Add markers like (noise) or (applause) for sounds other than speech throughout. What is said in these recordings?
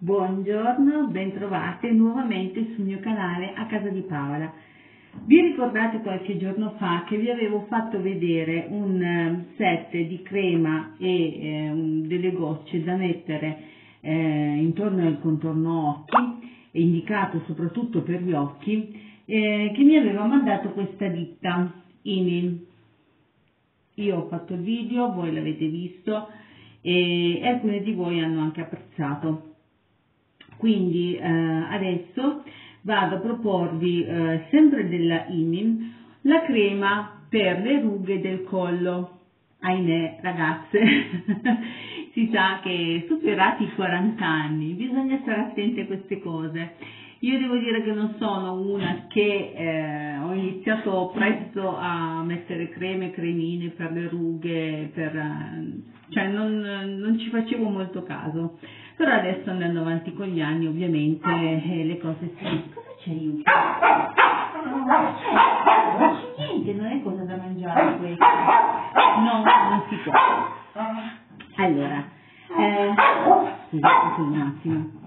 Buongiorno, bentrovate nuovamente sul mio canale a casa di Paola. Vi ricordate qualche giorno fa che vi avevo fatto vedere un eh, set di crema e eh, delle gocce da mettere eh, intorno al contorno occhi, indicato soprattutto per gli occhi, eh, che mi aveva mandato questa ditta, Inin. Io ho fatto il video, voi l'avete visto e alcuni di voi hanno anche apprezzato. Quindi eh, adesso vado a proporvi eh, sempre della Imin la crema per le rughe del collo. Ahimè, ragazze, (laughs) si sa che superati i 40 anni bisogna stare attenti a queste cose. Io devo dire che non sono una che eh, ho iniziato presto a mettere creme, cremine per le rughe, per, eh, cioè non, non ci facevo molto caso. Però adesso andando avanti con gli anni ovviamente eh, le cose si... Cosa c'è Yuki? Non c'è niente, non è cosa da mangiare questo. No, non si può. Allora, eh, scusate un attimo.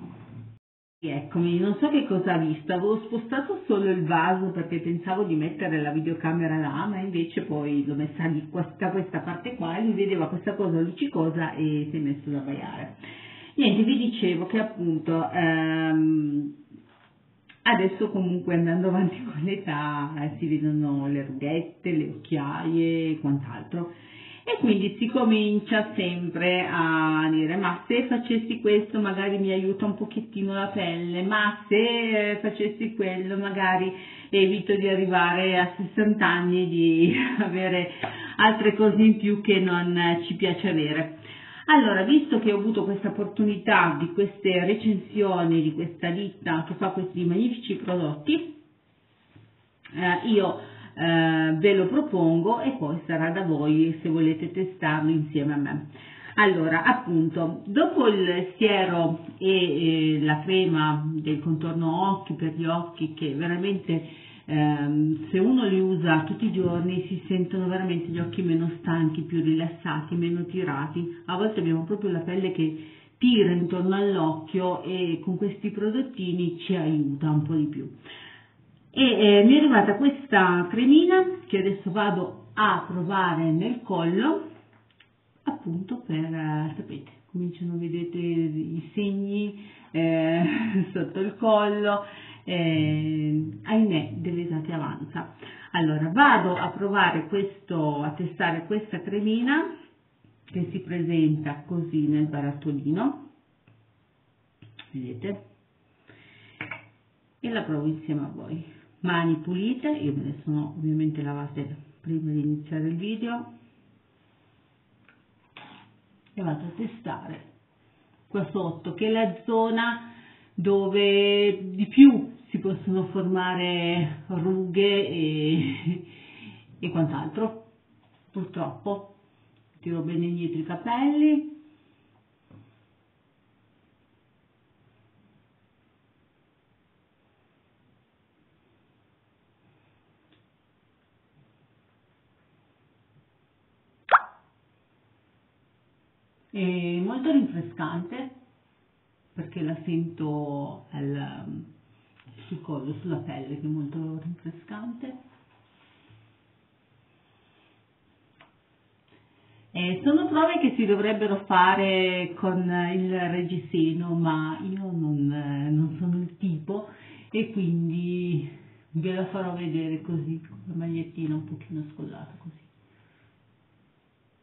Eccomi, non so che cosa ha visto, avevo spostato solo il vaso perché pensavo di mettere la videocamera là, ma invece poi l'ho messa di questa, questa parte qua e lui vedeva questa cosa luccicosa e si è messo da baiare. Niente, vi dicevo che appunto ehm, adesso comunque andando avanti con l'età eh, si vedono le rughette, le occhiaie e quant'altro. E quindi si comincia sempre a dire ma se facessi questo magari mi aiuta un pochettino la pelle, ma se eh, facessi quello magari evito di arrivare a 60 anni e di (laughs) avere altre cose in più che non ci piace avere. Allora, visto che ho avuto questa opportunità di queste recensioni di questa ditta che fa questi magnifici prodotti, eh, io eh, ve lo propongo e poi sarà da voi se volete testarlo insieme a me. Allora, appunto, dopo il siero e eh, la crema del contorno occhi per gli occhi che veramente ehm, se uno li usa tutti i giorni si sentono veramente gli occhi meno stanchi, più rilassati, meno tirati. A volte abbiamo proprio la pelle che tira intorno all'occhio e con questi prodottini ci aiuta un po' di più. E eh, mi è arrivata questa cremina che adesso vado a provare nel collo, appunto per, eh, sapete, cominciano, vedete i segni eh, (laughs) sotto il collo, eh, ahimè, dell'estate avanza. Allora, vado a provare questo, a testare questa cremina che si presenta così nel barattolino, vedete? E la provo insieme a voi mani pulite, io me le sono ovviamente lavate prima di iniziare il video e vado a testare qua sotto che è la zona dove di più si possono formare rughe e, e quant'altro. Purtroppo tiro bene indietro i capelli. È molto rinfrescante perché la sento al, sul collo, sulla pelle che è molto rinfrescante. Eh, sono prove che si dovrebbero fare con il reggiseno, ma io non, non sono il tipo e quindi ve la farò vedere così, con la magliettina un pochino scollata così.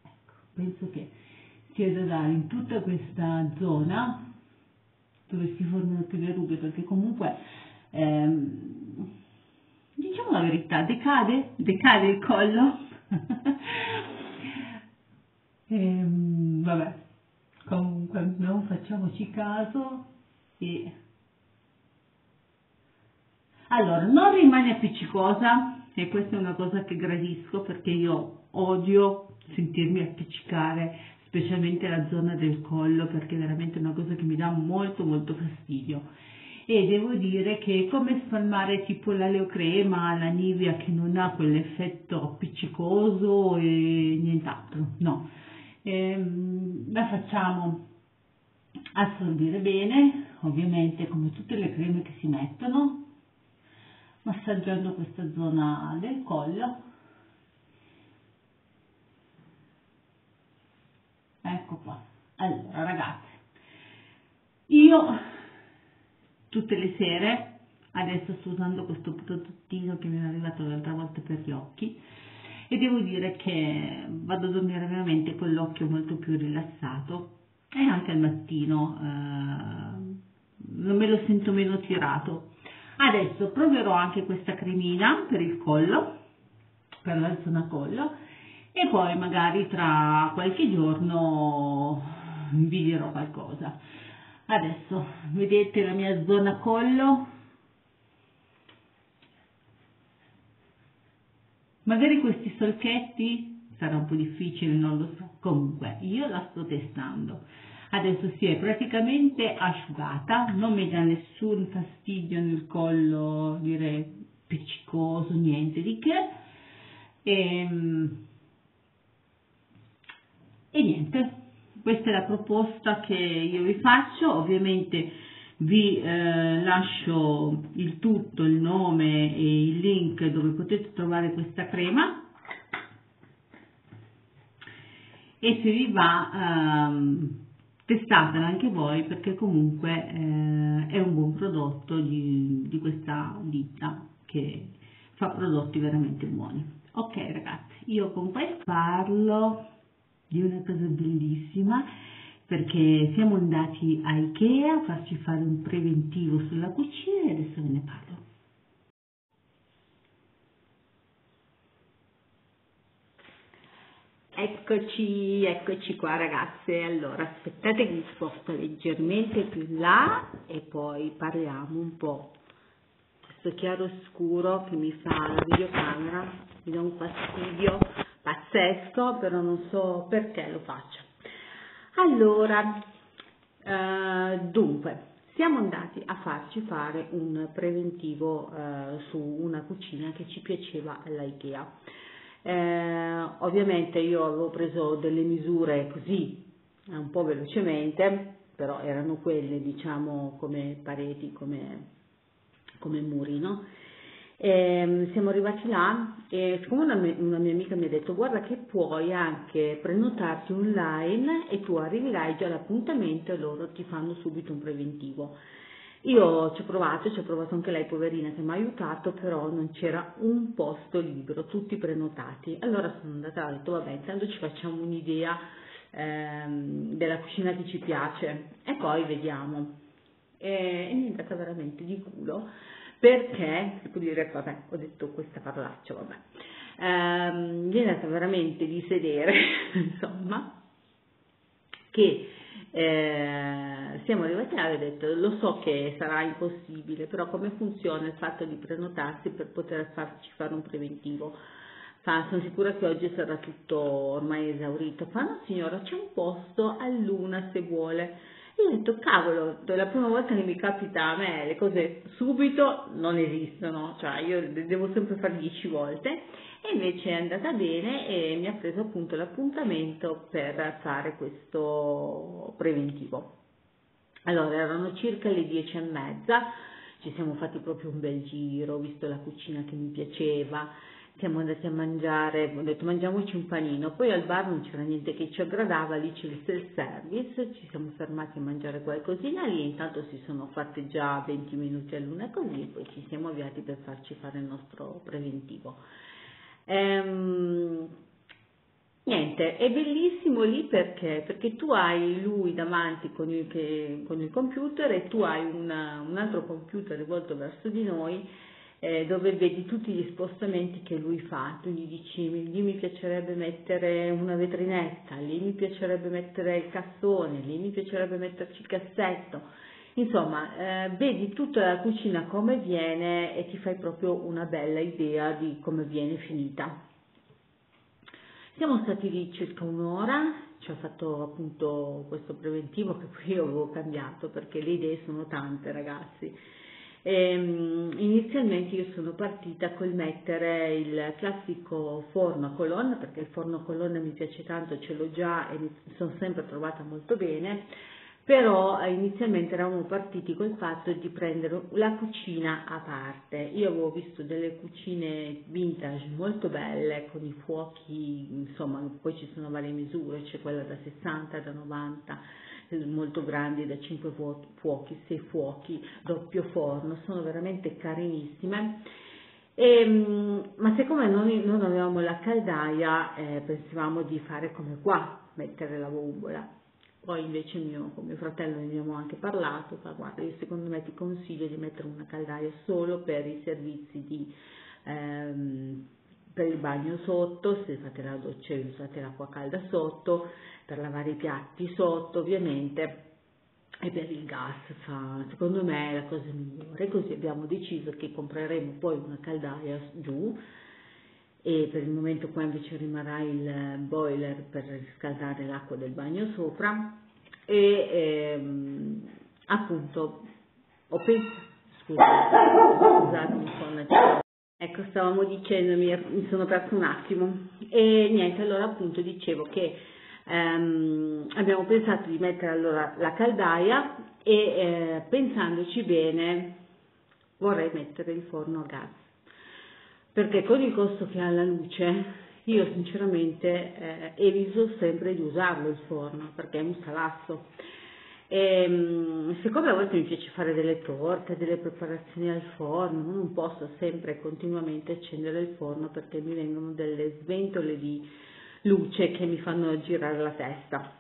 Ecco, penso che sia da dare in tutta questa zona dove si formano più le rughe, perché comunque ehm, diciamo la verità, decade, decade il collo. (laughs) ehm, vabbè, comunque non facciamoci caso e allora non rimane appiccicosa e questa è una cosa che gradisco perché io odio sentirmi appiccicare specialmente la zona del collo perché è veramente una cosa che mi dà molto molto fastidio e devo dire che è come spalmare tipo la leocrema, la Nivea che non ha quell'effetto appiccicoso e nient'altro, no. Ehm, la facciamo assorbire bene, ovviamente come tutte le creme che si mettono, massaggiando questa zona del collo. Ecco qua. Allora ragazzi, io tutte le sere, adesso sto usando questo prodottino che mi è arrivato l'altra volta per gli occhi e devo dire che vado a dormire veramente con l'occhio molto più rilassato e anche al mattino eh, non me lo sento meno tirato. Adesso proverò anche questa cremina per il collo, per la zona collo e poi magari tra qualche giorno vi dirò qualcosa. Adesso vedete la mia zona collo. Magari questi solchetti sarà un po' difficile, non lo so. Comunque, io la sto testando. Adesso si è praticamente asciugata, non mi dà nessun fastidio nel collo, dire piccicoso, niente di che. Ehm, e niente, questa è la proposta che io vi faccio, ovviamente vi eh, lascio il tutto, il nome e il link dove potete trovare questa crema. E se vi va ehm, testatela anche voi perché comunque eh, è un buon prodotto di, di questa ditta che fa prodotti veramente buoni. Ok ragazzi, io con questo parlo di una cosa bellissima perché siamo andati a Ikea a farci fare un preventivo sulla cucina e adesso ve ne parlo. Eccoci, eccoci qua ragazze, allora aspettate che mi sposto leggermente più in là e poi parliamo un po'. Questo chiaro scuro che mi fa la videocamera mi dà un fastidio pazzesco, però non so perché lo faccio. Allora, eh, dunque, siamo andati a farci fare un preventivo eh, su una cucina che ci piaceva all'IKEA. Eh, ovviamente io avevo preso delle misure così, un po' velocemente, però erano quelle diciamo come pareti, come, come muri, no? E ehm, siamo arrivati là e siccome una, una, mia amica mi ha detto guarda che puoi anche prenotarti online e tu arriverai già all'appuntamento e loro ti fanno subito un preventivo. Io ci ho provato, ci ho provato anche lei poverina che mi ha aiutato, però non c'era un posto libero, tutti prenotati. Allora sono andata e ho detto vabbè intanto ci facciamo un'idea ehm, della cucina che ci piace e poi vediamo. E, e mi è andata veramente di culo perché, si può dire, vabbè, ho detto questa parolaccia, vabbè, ehm, è andata veramente di sedere, (laughs) insomma, che eh, siamo arrivati là e detto lo so che sarà impossibile, però come funziona il fatto di prenotarsi per poter farci fare un preventivo? Fa, sono sicura che oggi sarà tutto ormai esaurito. Fa no signora, c'è un posto a luna se vuole. Io ho detto, cavolo, è la prima volta che mi capita a me, le cose subito non esistono, cioè io devo sempre fare dieci volte e invece è andata bene e mi ha preso appunto l'appuntamento per fare questo preventivo. Allora erano circa le dieci e mezza, ci siamo fatti proprio un bel giro, ho visto la cucina che mi piaceva, siamo andati a mangiare, ho detto mangiamoci un panino, poi al bar non c'era niente che ci aggradava, lì c'è il self service, ci siamo fermati a mangiare qualcosina lì, intanto si sono fatte già 20 minuti all'una così, poi ci siamo avviati per farci fare il nostro preventivo. Ehm, niente, è bellissimo lì perché? Perché tu hai lui davanti con il, che, con il computer e tu hai una, un altro computer rivolto verso di noi eh, dove vedi tutti gli spostamenti che lui fa, tu gli dici lì mi piacerebbe mettere una vetrinetta, lì mi piacerebbe mettere il cassone, lì mi piacerebbe metterci il cassetto, insomma eh, vedi tutta la cucina come viene e ti fai proprio una bella idea di come viene finita. Siamo stati lì circa un'ora, ci ho fatto appunto questo preventivo che poi io avevo cambiato perché le idee sono tante ragazzi ehm, inizialmente io sono partita col mettere il classico forno a colonna, perché il forno a colonna mi piace tanto, ce l'ho già e mi sono sempre trovata molto bene, però eh, inizialmente eravamo partiti col fatto di prendere la cucina a parte. Io avevo visto delle cucine vintage molto belle con i fuochi, insomma, poi ci sono varie misure, c'è quella da 60, da 90 molto grandi da 5 fuochi, 6 fuochi, doppio forno, sono veramente carinissime. E, ehm, ma siccome noi non avevamo la caldaia, eh, pensavamo di fare come qua, mettere la bombola. Poi invece mio, con mio fratello ne abbiamo anche parlato, fa guarda io secondo me ti consiglio di mettere una caldaia solo per i servizi di, ehm, per il bagno sotto, se fate la doccia usate l'acqua calda sotto, per lavare i piatti sotto ovviamente e per il gas fa, secondo me è la cosa migliore. Così abbiamo deciso che compreremo poi una caldaia giù e per il momento qua invece rimarrà il boiler per riscaldare l'acqua del bagno sopra e ehm, appunto ho pensato scusate mi sono ecco stavamo dicendo mi, sono perso un attimo. E niente allora appunto dicevo che ehm, abbiamo pensato di mettere allora la caldaia e eh, pensandoci bene vorrei mettere il forno a gas. Perché con il costo che ha la luce io sinceramente eh, evito sempre di usarlo il forno perché è un salasso e, ehm, siccome a volte mi piace fare delle torte, delle preparazioni al forno, non posso sempre e continuamente accendere il forno perché mi vengono delle sventole di luce che mi fanno girare la testa.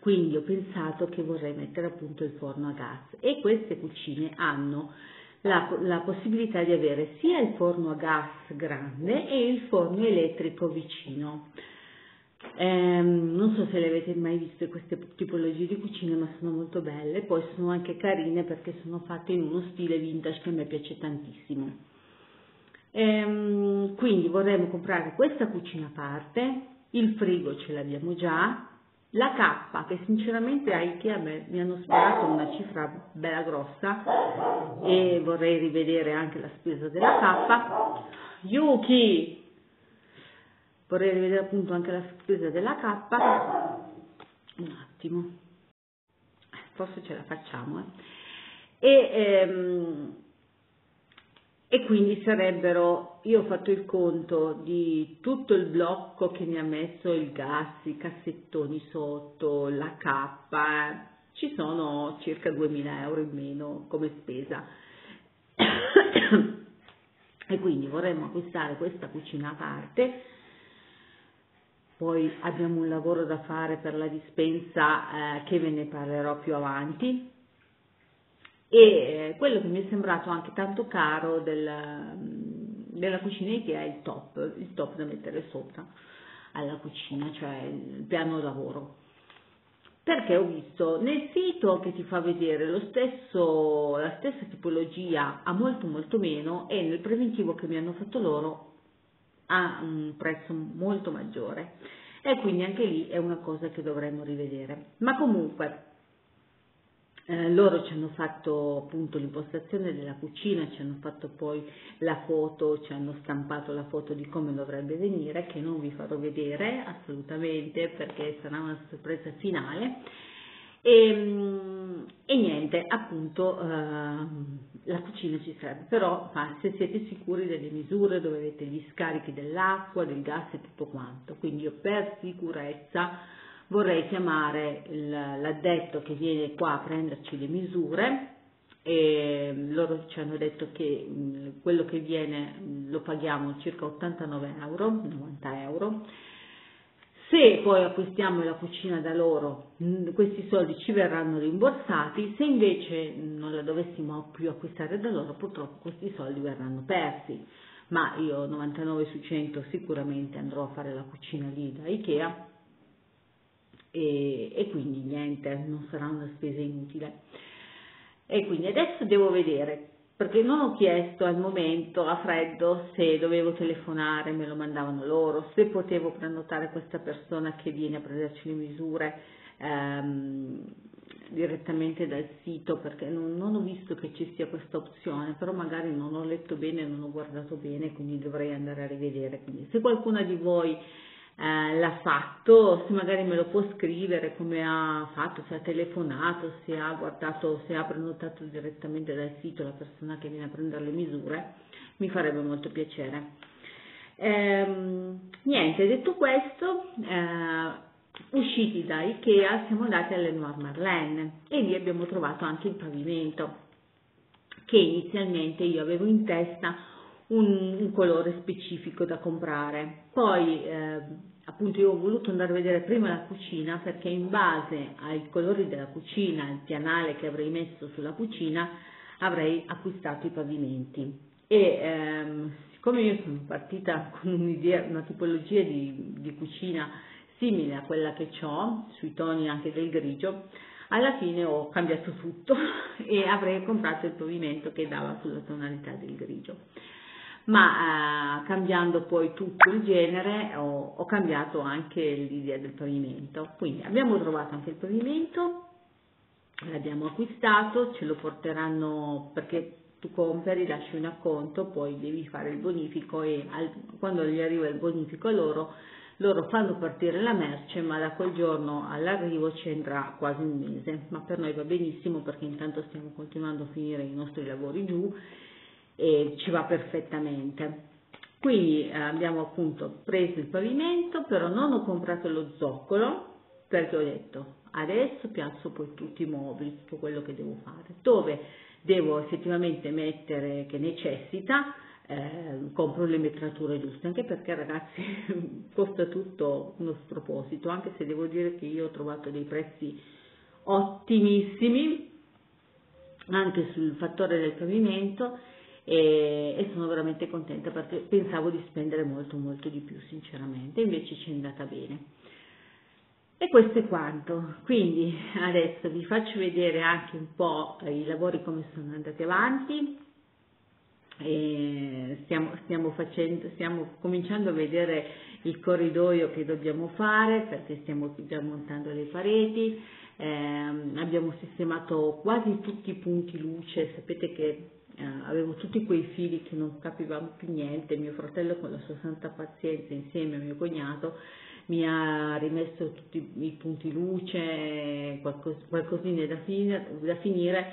Quindi ho pensato che vorrei mettere appunto il forno a gas e queste cucine hanno la, la, possibilità di avere sia il forno a gas grande e il forno elettrico vicino. Eh, non so se le avete mai viste queste tipologie di cucine, ma sono molto belle, poi sono anche carine perché sono fatte in uno stile vintage che a me piace tantissimo. Ehm, quindi vorremmo comprare questa cucina a parte, il frigo ce l'abbiamo già, la cappa che sinceramente a Ikea mi hanno sparato una cifra bella grossa e vorrei rivedere anche la spesa della cappa. Yuki! Vorrei rivedere appunto anche la spesa della cappa. Un attimo. Forse ce la facciamo. Eh. E, ehm, e quindi sarebbero, io ho fatto il conto di tutto il blocco che mi ha messo il gas, i cassettoni sotto, la cappa, ci sono circa 2000 euro in meno come spesa. (coughs) e quindi vorremmo acquistare questa cucina a parte, poi abbiamo un lavoro da fare per la dispensa eh, che ve ne parlerò più avanti e eh, quello che mi è sembrato anche tanto caro del, mm, della cucina Ikea è il top, il top da mettere sopra alla cucina, cioè il piano lavoro. perché ho visto nel sito che ti fa vedere stesso, la stessa tipologia a molto molto meno e nel preventivo che mi hanno fatto loro a un prezzo molto maggiore e quindi anche lì è una cosa che dovremmo rivedere. Ma comunque eh, loro ci hanno fatto appunto l'impostazione della cucina, ci hanno fatto poi la foto, ci hanno stampato la foto di come dovrebbe venire, che non vi farò vedere assolutamente perché sarà una sorpresa finale. E, ehm, e niente, appunto eh, la cucina ci serve, però ma se siete sicuri delle misure dove avete gli scarichi dell'acqua, del gas e tutto quanto, quindi io per sicurezza vorrei chiamare l'addetto che viene qua a prenderci le misure. E loro ci hanno detto che quello che viene lo paghiamo circa 89 euro, 90 euro. Se poi acquistiamo la cucina da loro, questi soldi ci verranno rimborsati, se invece non la dovessimo più acquistare da loro, purtroppo questi soldi verranno persi. Ma io 99 su 100 sicuramente andrò a fare la cucina lì da Ikea e, e quindi niente, non sarà una spesa inutile. E quindi adesso devo vedere, perché non ho chiesto al momento a freddo se dovevo telefonare, me lo mandavano loro, se potevo prenotare questa persona che viene a prenderci le misure ehm, direttamente dal sito, perché non, non, ho visto che ci sia questa opzione, però magari non ho letto bene, non ho guardato bene, quindi dovrei andare a rivedere. Quindi se qualcuno di voi eh, l'ha fatto, se magari me lo può scrivere come ha fatto, se ha telefonato, se ha guardato, se ha prenotato direttamente dal sito la persona che viene a prendere le misure, mi farebbe molto piacere. Ehm, niente, detto questo, eh, usciti da Ikea siamo andati alle Noir Marlene e lì abbiamo trovato anche il pavimento che inizialmente io avevo in testa un, un colore specifico da comprare. Poi eh, appunto io ho voluto andare a vedere prima la cucina perché in base ai colori della cucina, il pianale che avrei messo sulla cucina, avrei acquistato i pavimenti. E ehm, siccome io sono partita con un'idea, una tipologia di, di cucina simile a quella che ho, sui toni anche del grigio, alla fine ho cambiato tutto (laughs) e avrei comprato il pavimento che dava sulla tonalità del grigio ma eh, cambiando poi tutto il genere ho, ho cambiato anche l'idea del pavimento. Quindi abbiamo trovato anche il pavimento, l'abbiamo acquistato, ce lo porteranno perché tu compri, lasci un acconto, poi devi fare il bonifico e al, quando gli arriva il bonifico a loro, loro fanno partire la merce, ma da quel giorno all'arrivo ci andrà quasi un mese, ma per noi va benissimo perché intanto stiamo continuando a finire i nostri lavori giù e ci va perfettamente. Qui eh, abbiamo appunto preso il pavimento, però non ho comprato lo zoccolo perché ho detto adesso piazzo poi tutti i mobili, tutto quello che devo fare, dove devo effettivamente mettere che necessita, eh, compro le metrature giuste, anche perché ragazzi (laughs) costa tutto uno sproposito, anche se devo dire che io ho trovato dei prezzi ottimissimi anche sul fattore del pavimento e, e, sono veramente contenta perché pensavo di spendere molto molto di più sinceramente, invece ci è andata bene. E questo è quanto, quindi adesso vi faccio vedere anche un po' i lavori come sono andati avanti, stiamo, stiamo, facendo, stiamo cominciando a vedere il corridoio che dobbiamo fare perché stiamo già montando le pareti, eh, abbiamo sistemato quasi tutti i punti luce, sapete che eh, avevo tutti quei fili che non capivamo più niente, mio fratello con la sua santa pazienza insieme a mio cognato mi ha rimesso tutti i punti luce, qualcos, qualcosina da finire, da finire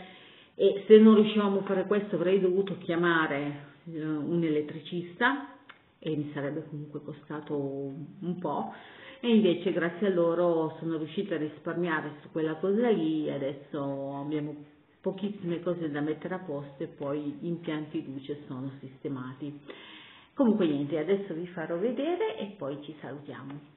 e se non riuscivamo a fare questo avrei dovuto chiamare eh, un elettricista e mi sarebbe comunque costato un po' e invece grazie a loro sono riuscita a risparmiare su quella cosa lì e adesso abbiamo pochissime cose da mettere a posto e poi gli impianti luce sono sistemati. Comunque niente, adesso vi farò vedere e poi ci salutiamo.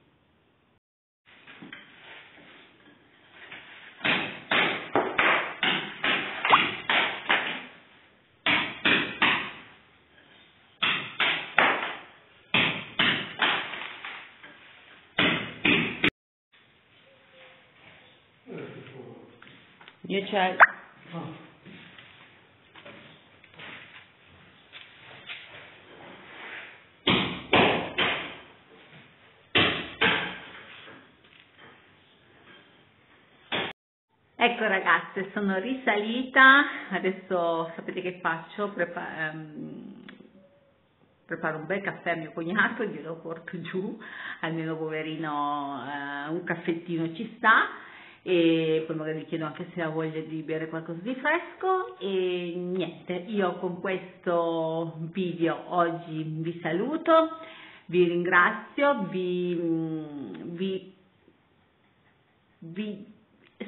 Io c'è... Ecco ragazze, sono risalita, adesso sapete che faccio? Prepa- um, preparo un bel caffè a mio cognato, glielo porto giù, almeno poverino uh, un caffettino ci sta. E poi magari chiedo anche se ha voglia di bere qualcosa di fresco. E niente, io con questo video oggi vi saluto, vi ringrazio, vi, vi, vi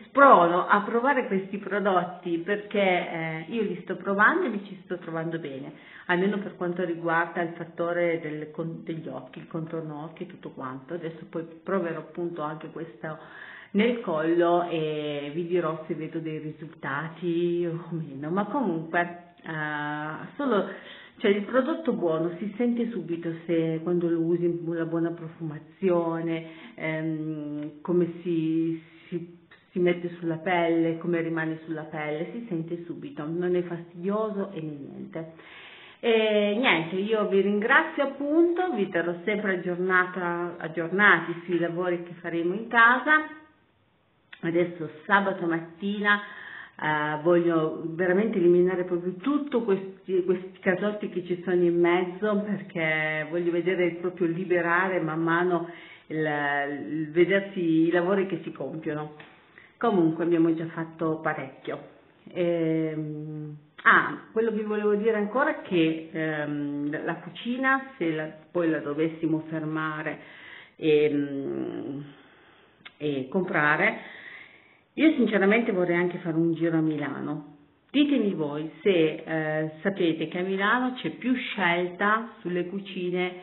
sprono a provare questi prodotti perché eh, io li sto provando e mi ci sto trovando bene, almeno per quanto riguarda il fattore del, degli occhi, il contorno occhi e tutto quanto. Adesso poi proverò appunto anche questo nel collo e vi dirò se vedo dei risultati o meno, ma comunque eh, solo cioè il prodotto buono si sente subito se quando lo usi una buona profumazione, ehm, come si, si si mette sulla pelle, come rimane sulla pelle, si sente subito, non è fastidioso e niente. E niente, io vi ringrazio appunto, vi terrò sempre aggiornati sui lavori che faremo in casa. Adesso sabato mattina eh, voglio veramente eliminare proprio tutti questi, questi casotti che ci sono in mezzo perché voglio vedere proprio liberare man mano il, il vedersi i lavori che si compiono. Comunque abbiamo già fatto parecchio. Ehm, ah, quello che volevo dire ancora è che ehm, la cucina, se la, poi la dovessimo fermare e, ehm, e comprare, io sinceramente vorrei anche fare un giro a Milano. Ditemi voi se eh, sapete che a Milano c'è più scelta sulle cucine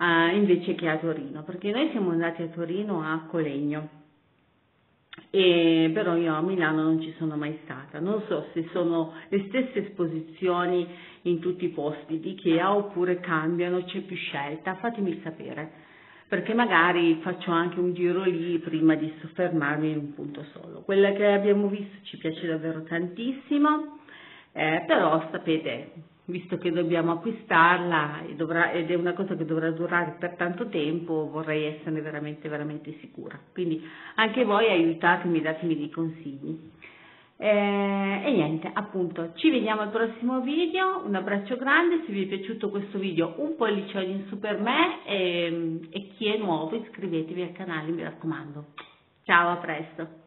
eh, invece che a Torino, perché noi siamo andati a Torino a Colegno e però io a Milano non ci sono mai stata, non so se sono le stesse esposizioni in tutti i posti di Ikea oppure cambiano, c'è più scelta, fatemi sapere, perché magari faccio anche un giro lì prima di soffermarmi in un punto solo. Quella che abbiamo visto ci piace davvero tantissimo, eh, però sapete, visto che dobbiamo acquistarla dovrà, ed è una cosa che dovrà durare per tanto tempo, vorrei esserne veramente, veramente sicura. Quindi anche voi aiutatemi, datemi dei consigli. Eh, e niente, appunto, ci vediamo al prossimo video, un abbraccio grande, se vi è piaciuto questo video un pollicione in su per me e, e chi è nuovo iscrivetevi al canale, mi raccomando. Ciao, a presto!